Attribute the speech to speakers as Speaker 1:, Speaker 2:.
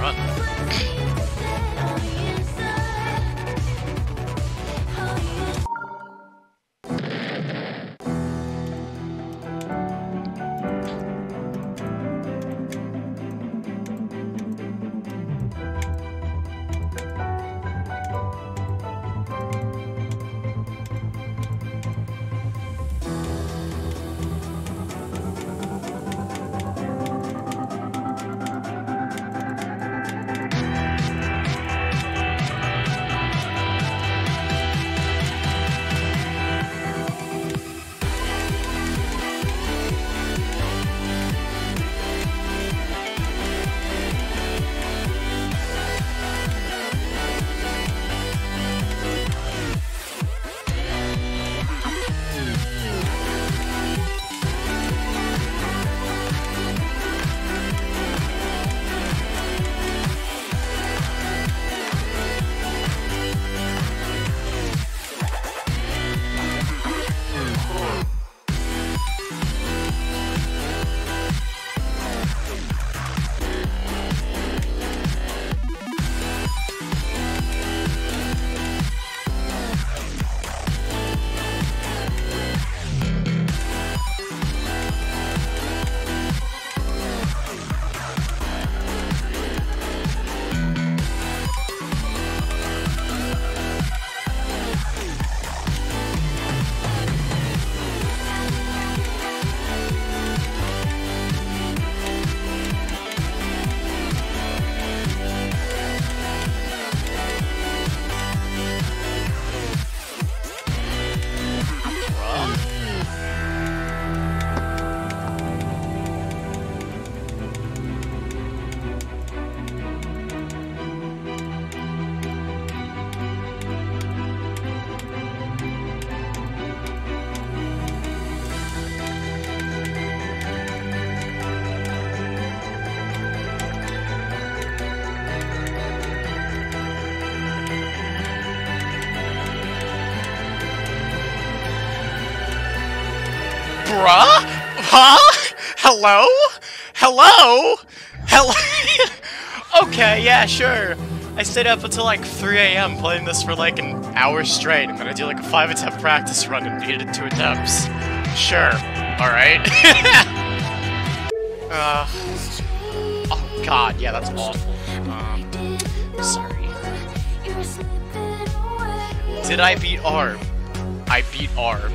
Speaker 1: run. Bruh? Huh? Hello? Hello? Hello? okay, yeah, sure. I stayed up until like 3 a.m. playing this for like an hour straight. I'm gonna do like a 5 attempt practice run and beat it in 2 attempts. Sure. Alright. uh, oh god, yeah, that's awful. Um, sorry. Did I beat Arb? I beat Arb.